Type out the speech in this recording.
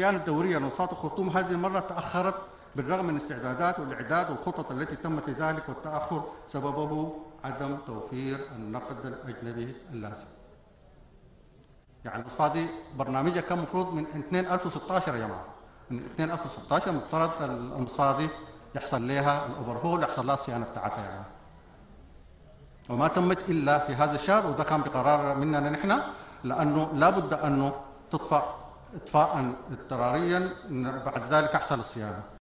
الصيانة الدورية لمصفاة الخرطوم هذه المرة تأخرت بالرغم من الاستعدادات والإعداد والخطط التي تم في ذلك والتأخر سببه عدم توفير النقد الأجنبي اللازم. يعني المصفاة دي برنامجها كان مفروض من 2016 يا جماعة. من 2016 مفترض المصفاة دي يحصل لها الأوفرهول يحصل لها الصيانة بتاعتها يعني وما تمت إلا في هذا الشهر وده كان بقرار مننا نحن لأنه لابد أنه تطفأ إطفاء اضطراريا بعد ذلك يحصل الصيانة.